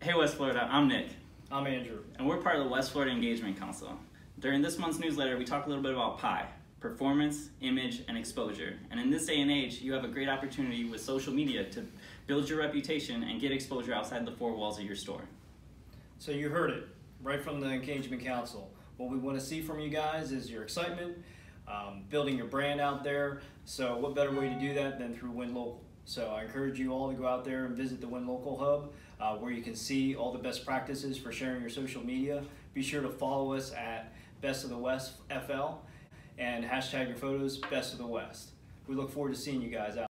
Hey West Florida, I'm Nik, I'm Andrew. and we're part of the West Florida Engagement Council. During this month's newsletter, we talk a little bit about PIE performance, image, and exposure. And in this day and age, you have a great opportunity with social media to build your reputation and get exposure outside the four walls of your store. So you heard it right from the Engagement Council. What we want to see from you guys is your excitement, um, building your brand out there. So what better way to do that than through Win Local? So I encourage you all to go out there and visit the Win Local Hub, uh, where you can see all the best practices for sharing your social media. Be sure to follow us at Best of the West FL and hashtag your photos Best of the West. We look forward to seeing you guys out.